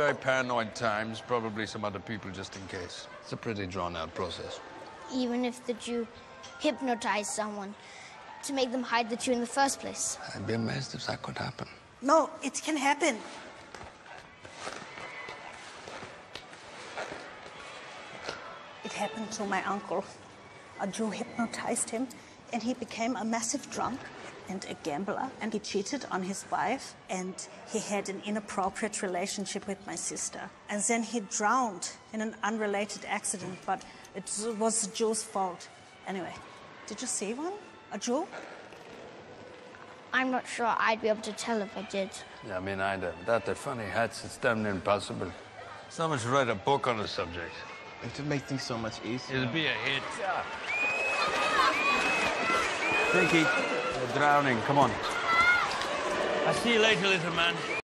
Very paranoid times, probably some other people just in case. It's a pretty drawn out process. Even if the Jew hypnotized someone to make them hide the Jew in the first place. I'd be amazed if that could happen. No, it can happen. It happened to my uncle. A Jew hypnotized him, and he became a massive drunk and a gambler, and he cheated on his wife, and he had an inappropriate relationship with my sister. And then he drowned in an unrelated accident, but it was the Jew's fault. Anyway, did you see one? A Jew? I'm not sure I'd be able to tell if I did. Yeah, I mean, either. Without the funny hats, it's damn near impossible. Someone should write a book on the subject. It would make things so much easier. It'd be a hit. Pinky. You're drowning. Come on. I'll see you later, little man.